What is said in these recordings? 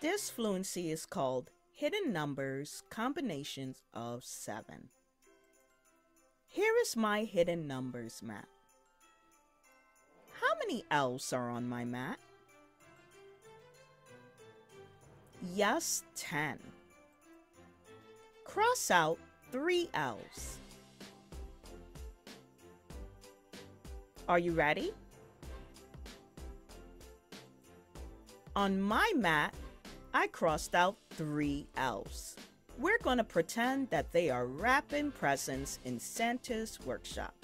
This fluency is called Hidden Numbers Combinations of 7. Here is my hidden numbers map. How many L's are on my mat? Yes, 10. Cross out three L's. Are you ready? On my mat, I crossed out three elves. We're going to pretend that they are wrapping presents in Santa's workshop.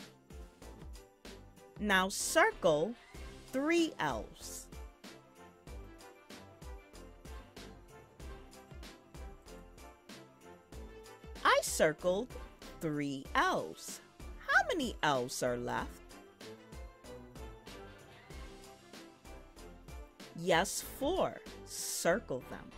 Now circle three elves. I circled three elves. How many elves are left? Yes, four. Circle them.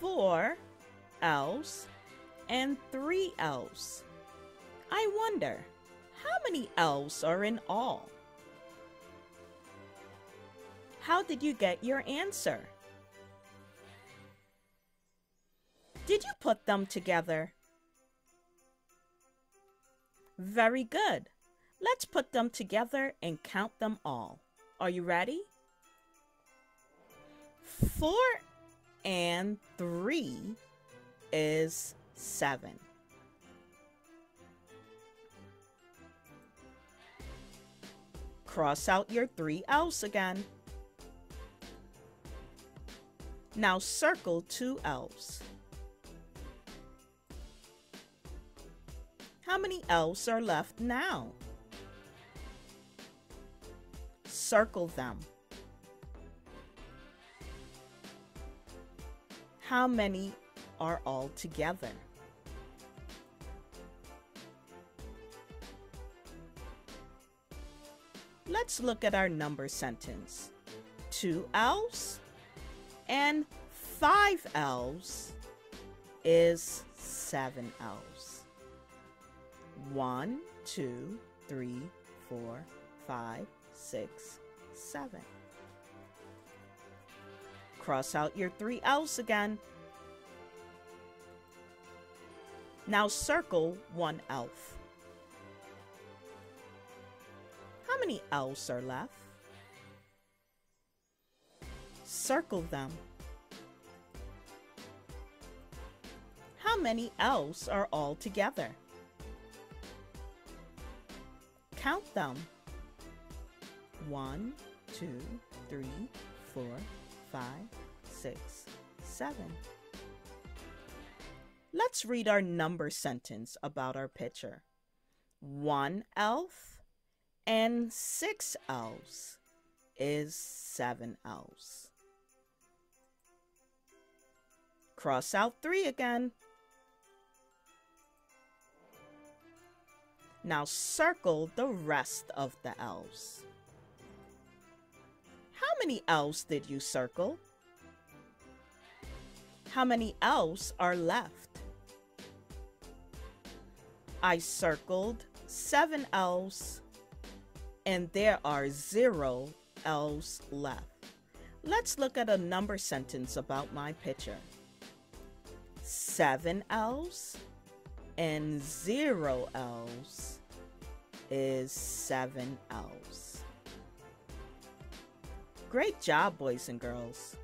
Four L's and three L's. I wonder, how many L's are in all? How did you get your answer? Did you put them together? Very good. Let's put them together and count them all. Are you ready? Four and three is seven. Cross out your three L's again. Now circle two L's. How many elves are left now? Circle them. How many are all together? Let's look at our number sentence. Two elves and five elves is seven L's. One, two, three, four, five, six, seven. Cross out your three L's again. Now circle one elf. How many elves are left? Circle them. How many elves are all together? Count them. One, two, three, four, five, six, seven. Let's read our number sentence about our picture. One elf and six elves is seven elves. Cross out three again. Now circle the rest of the elves. How many elves did you circle? How many elves are left? I circled seven elves and there are zero elves left. Let's look at a number sentence about my picture. Seven elves and zero elves is seven elves. Great job, boys and girls.